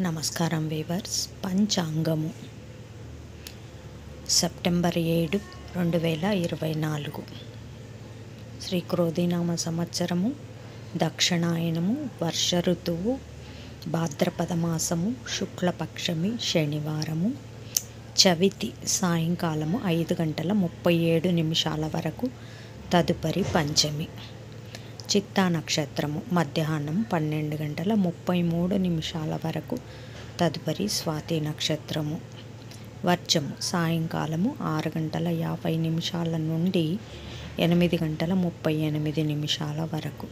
నమస్కారం weavers. పంచాంగము. September ఏడు రెండు వేల ఇరవై నాలుగు. శ్రీ క్రోధినామ సంవత్సరము దక్షిణాయనము వర్ష ఋతువు భాద్రపద మాసము శుక్లపక్షమి శనివారము చవితి సాయంకాలము ఐదు గంటల ముప్పై ఏడు నిమిషాల వరకు తదుపరి పంచమి. చిత్తా నక్షత్రము మధ్యాహ్నం పన్నెండు గంటల ముప్పై మూడు నిమిషాల వరకు. తదుపరి స్వాతి నక్షత్రము. వర్జము సాయంకాలము ఆరు గంటల యాభై నిమిషాల నుండి ఎనిమిది గంటల ముప్పై ఎనిమిది నిమిషాల వరకు.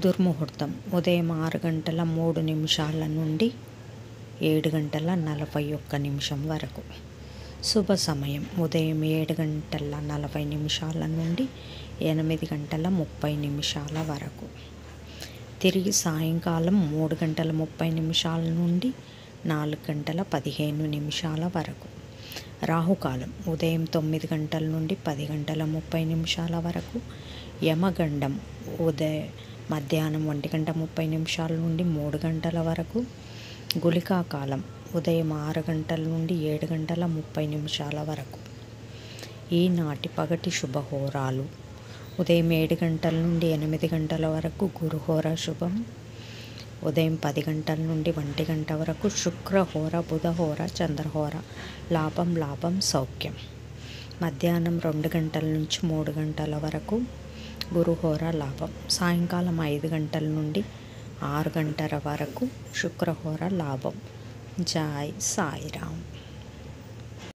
దుర్ముహూర్తం ఉదయం ఆరు గంటల మూడు నిమిషాల నుండి ఏడు గంటల నలభై ఒక్క నిమిషం వరకు. శుభ సమయం. ఉదయం ఏడు గంటల నలభై నిమిషాల నుండి ఎనిమిది గంటల ముప్పై నిమిషాల వరకు. తిరిగి సాయంకాలం మూడు గంటల ముప్పై నిమిషాల నుండి నాలుగు గంటల పదిహేను నిమిషాల వరకు. రాహుకాలం. ఉదయం తొమ్మిది గంటల నుండి పది గంటల ముప్పై నిమిషాల వరకు. యమగండం. ఉదయ మధ్యాహ్నం ఒంటి గంట ముప్పై నిమిషాల నుండి మూడు గంటల వరకు. గుళికాకాలం. ఉదయం ఆరు గంటల నుండి ఏడు గంటల ముప్పై నిమిషాల వరకు. ఈనాటి పగటి శుభహోరాలు. ఉదయం ఏడు గంటల నుండి ఎనిమిది గంటల వరకు గురుహోర శుభం. ఉదయం పది గంటల నుండి ఒంటి గంట వరకు శుక్రహోర బుధహోర చంద్రహోర. లాభం లాభం సౌఖ్యం. మధ్యాహ్నం రెండు గంటల నుంచి మూడు గంటల వరకు గురుహోర లాభం. సాయంకాలం ఐదు గంటల నుండి ఆరు గంటల వరకు శుక్రహోర లాభం. Jai Shriram。